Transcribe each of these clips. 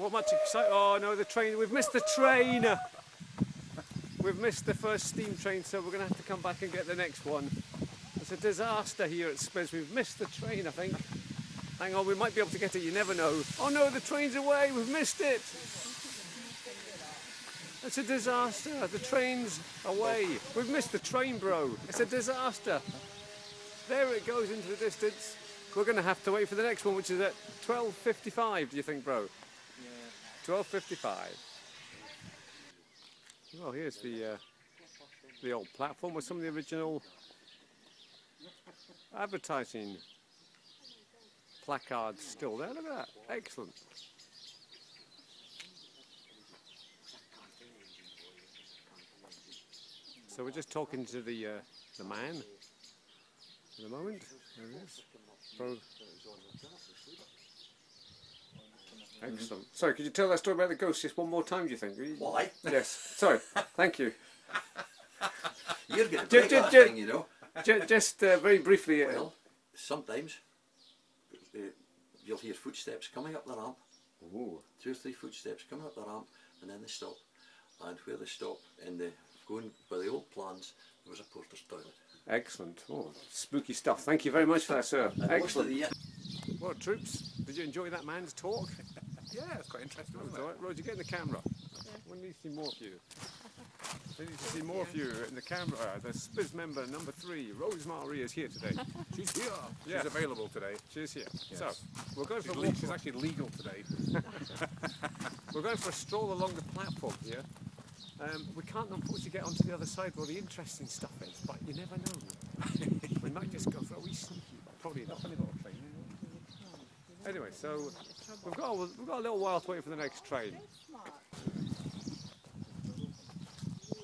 What much excitement? Oh no, the train. We've missed the train. We've missed the first steam train, so we're going to have to come back and get the next one. It's a disaster here at SPiS. We've missed the train, I think. Hang on, we might be able to get it. You never know. Oh no, the train's away. We've missed it. It's a disaster. The train's away. We've missed the train, bro. It's a disaster. There it goes into the distance. We're going to have to wait for the next one, which is at 12.55, do you think, bro? Yeah. 12.55. Well, here's the uh, the old platform with some of the original advertising placards still there. Look at that. Excellent. So we're just talking to the uh, the man in the moment. There he is. Bro. Excellent. Sorry, could you tell that story about the ghost just one more time, do you think? Why? Yes. Sorry. Thank you. You're going to Ju- break ju- that ju- thing, you know. Ju- Just uh, very briefly. uh, Well, sometimes uh, you'll hear footsteps coming up the ramp, Ooh. two or three footsteps coming up the ramp, and then they stop. And where they stop, in the going by the old plans, there was a porter's toilet. Excellent. Oh, spooky stuff. Thank you very much for that, sir. Excellent. most Well, troops, did you enjoy that man's talk? Yeah, it's quite interesting, That was wasn't it? right. Roger, get in the camera. We need to see more of you. We need to see more of you in the camera. The SPiS member number three, Rosemary, is here today. She's here. She's Yeah. available today. She's here. Yes. So, we're going for She's, a walk. she's actually legal today. We're going for a stroll along the platform here. Um, we can't unfortunately get onto the other side where the interesting stuff is, but you never know. we might just go for a wee sneaky, probably not. Anyway, so we've got we've got a little while to wait for the next train.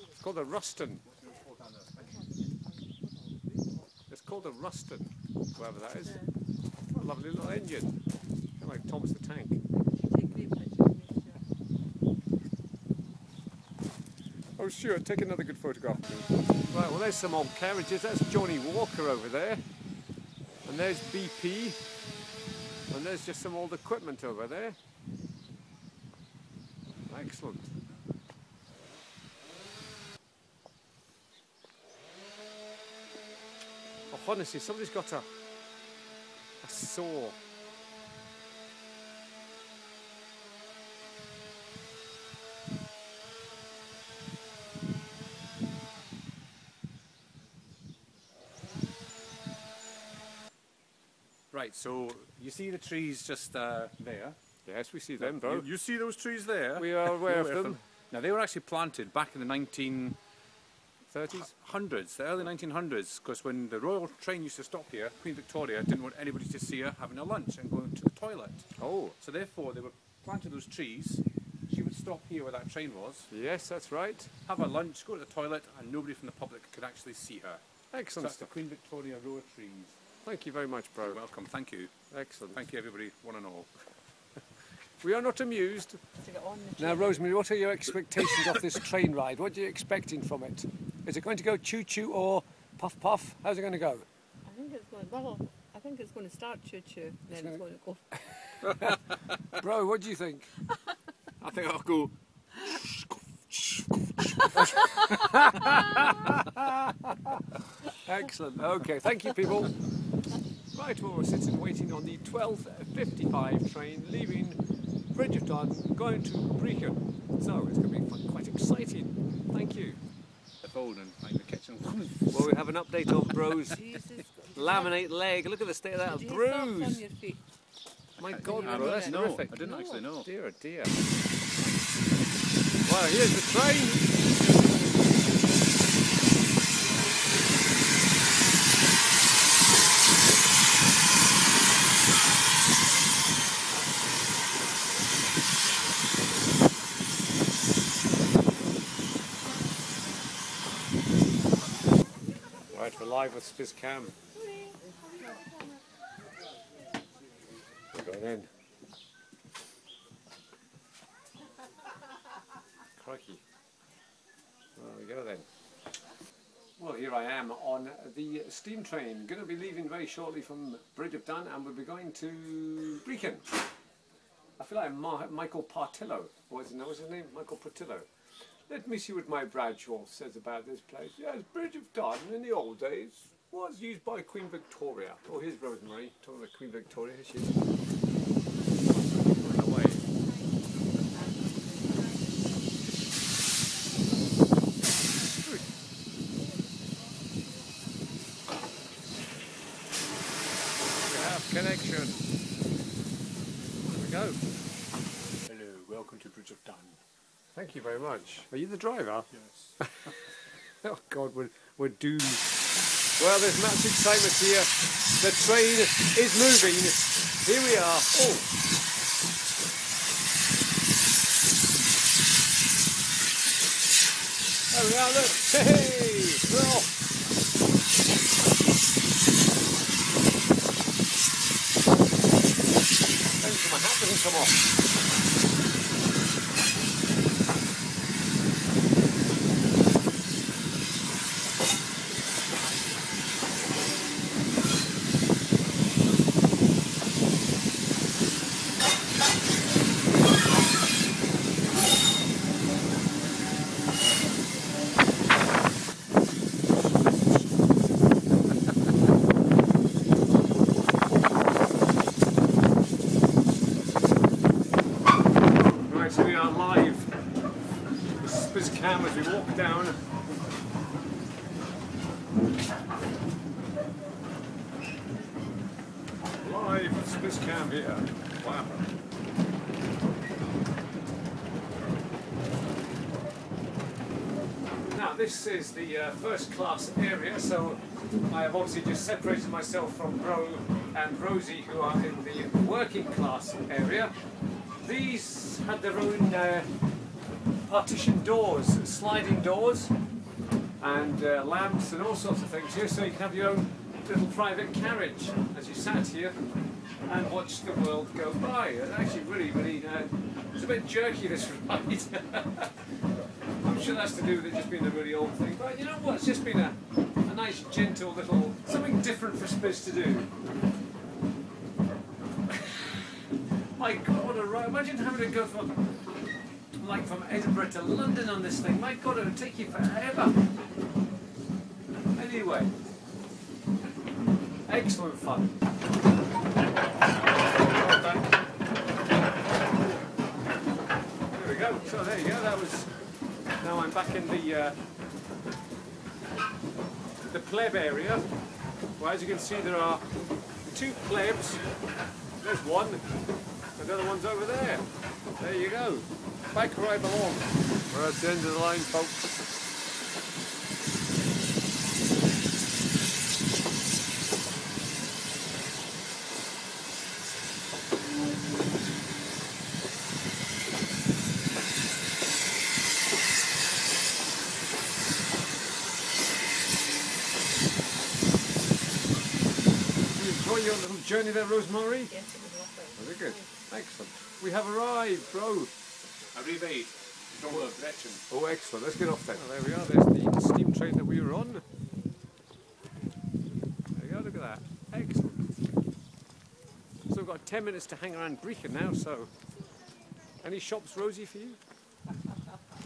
It's called the Ruston. It's called the Ruston, whoever that is. What a lovely little engine, kind of like Thomas the Tank. Oh, sure, take another good photograph. Right, well, there's some old carriages. That's Johnnie Walker over there, and there's BP. And there's just some old equipment over there. Excellent. Oh, honestly, somebody's got a, a saw. Right, so you see the trees just uh, there. Yes, we see them, bro. You, you see those trees there? We are aware of them. Now, they were actually planted back in the 1900s, 30s? the early 1900s, because when the Royal Train used to stop here, Queen Victoria didn't want anybody to see her having a lunch and going to the toilet. Oh, So therefore, they were planted those trees. She would stop here where that train was, yes, that's right. have a lunch, go to the toilet, and nobody from the public could actually see her. So Excellent that's the. Queen Victoria row trees. Thank you very much, bro. You're welcome. Thank you. Excellent. Thank you, everybody, one and all. We are not amused. Now, Rosemary, what are your expectations of this train ride? What are you expecting from it? Is it going to go choo choo or puff puff? How's it going to go? I think it's going. Well, I think it's going to start choo choo, then it's gonna- going to go. Bro, what do you think? I think I'll go. Excellent. Okay, thank you, people. Right, well, we're sitting waiting on the 12.55 train leaving Bridge of Dun, going to Brechin. So it's going to be fun, quite exciting. Thank you. The phone and find the kitchen. Well, we have an update on Bro's laminate leg. Look at the state of that Did you have socks on bruise. My God, you Ro, know that's that? no, terrific. I didn't actually know. Dear, oh dear. Well, here's the train. Right, we're live with SPiSCam. We're going in. Crikey. There we go then. Well, here I am on the steam train. Going to be leaving very shortly from Bridge of Dun and we'll be going to Brechin. I feel like Ma- Michael Portillo. Was no, what's his name? Michael Portillo. Let me see what my Bradshaw says about this place. Yes, Bridge of Dun in the old days was used by Queen Victoria. Oh, here's Rosemary talking about Queen Victoria. Here she is. Running away. Good. We have connection. There we go. Hello, welcome to Bridge of Dun. Thank you very much. Are you the driver? Yes. Oh God, we're, we're doomed. Well, there's much excitement here. The train is moving. Here we are. Oh. There we are, look. Hey! We're off. Oh. Thanks for my hat doesn't come off. Right, so we are live. This is SPiS Cam as we walk down. Cam here. Now this is the uh, first class area, so I have obviously just separated myself from Bro and Rosie who are in the working class area. These had their own uh, partition doors, sliding doors, and uh, lamps and all sorts of things here, so you can have your own little private carriage as you sat here and watched the world go by. It's actually really, really, uh, it's a bit jerky this ride. I'm sure that's to do with it just being a really old thing, but you know what? It's just been a, a nice, gentle little something different for SPiS to do. My God, what a ride! Imagine having to go from like from Edinburgh to London on this thing. My God, it would take you forever. Anyway, excellent fun. There we go. So there you go. That was. Now I'm back in the uh, the pleb area. Well, as you can see, there are two plebs. There's one, and the other one's over there. There you go. Back where I belong. We're at the end of the line, folks. You enjoy your little journey there, Rosemary? Yes, it was lovely. Very good. Excellent. We have arrived, bro. Arrived. Door Gretchen. Oh, excellent. Let's get off then. there we are. There's the steam train that we were on. There you go. Look at that. Excellent. So we've got 10 minutes to hang around Brechin now, so. Any shops, Rosie, for you?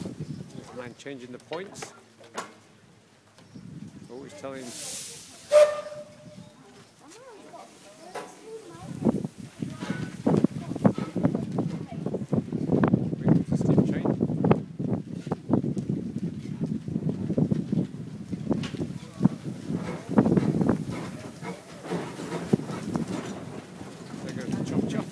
Don't mind changing the points. Always telling. Brechin to steam train. There goes the chop chop.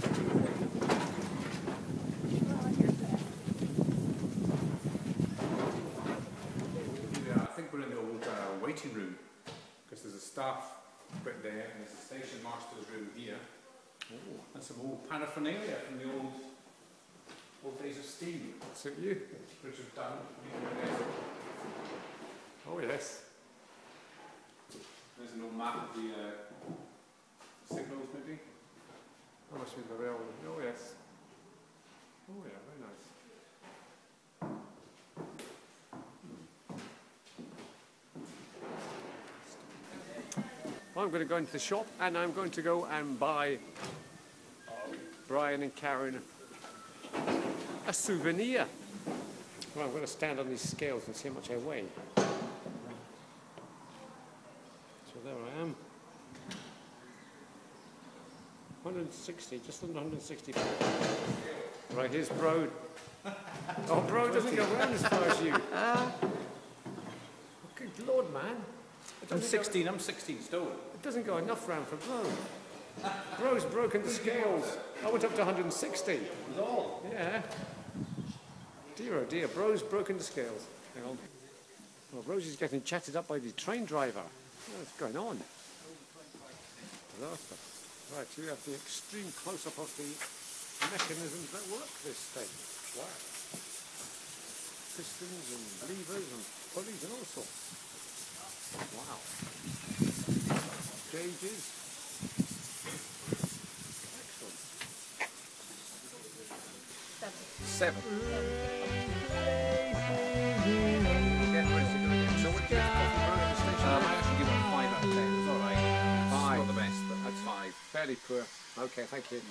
Yeah, I think we're in the old uh, waiting room because there's a staff bit there and there's a station master's room here. And some old from the old old days of steam. Suit you? Bridge of Dun. Oh yes. There's an old map of the uh, signals maybe. That must be the railway. Oh yes. Oh yeah, very nice. I'm going to go into the shop and I'm going to go and buy Brian and Karen a souvenir. Well, I'm going to stand on these scales and see how much I weigh. So there I am. 160, just under 160 pounds. Right, here's Bro. Oh, Bro doesn't go round as far as you. Oh, Good lord, man. I'm doesn't go- 16, I'm 16 stone. It doesn't go enough round for Bro. Bro's broken the scales. I went up to 160. all? Yeah. Dear oh dear, Bro's broken the scales. Hang on. Well, Rosie's getting chatted up by the train driver. What's going on? Right, so we have the extreme close-up of the mechanisms that work this thing. Wow. Pistons and levers and pulleys and all sorts. Wow. Gauges. Excellent. Seven. Again, where's he going again? So what do you think of the Brechin station? Um, I actually give it a 5 out of 10. It's alright. Five. It's not the best, but that's 5. Fairly poor. Okay, thank you.